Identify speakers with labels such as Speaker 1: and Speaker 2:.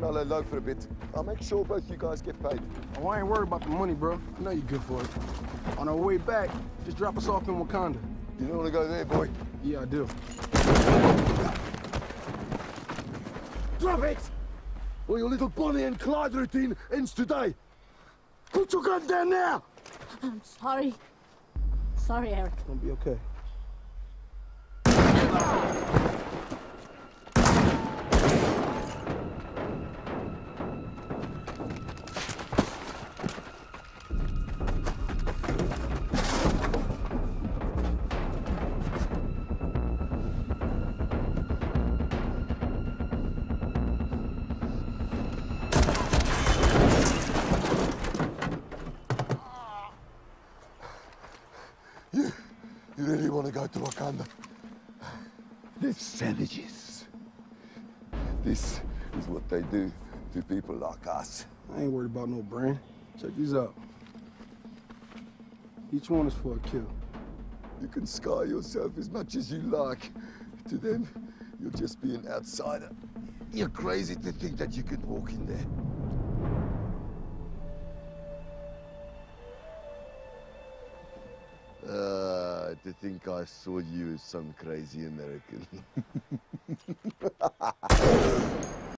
Speaker 1: and I'll lay low for a bit. I'll make sure both you guys get paid.
Speaker 2: Oh, I ain't worried about the money, bro. I know you're good for it. On our way back, just drop us off in Wakanda.
Speaker 1: You don't want to go there, boy?
Speaker 2: Yeah, I do.
Speaker 1: Drop it! Or your little Bonnie and Clyde routine ends today. Put your gun down now!
Speaker 3: I'm sorry. Sorry, Erik.
Speaker 2: It's gonna be okay.
Speaker 1: You really want to go to Wakanda? They're savages. This is what they do to people like us.
Speaker 2: I ain't worried about no brain. Check these out. Each one is for a kill.
Speaker 1: You can scar yourself as much as you like. To them, you'll just be an outsider. You're crazy to think that you could walk in there. To think I saw you as some crazy American.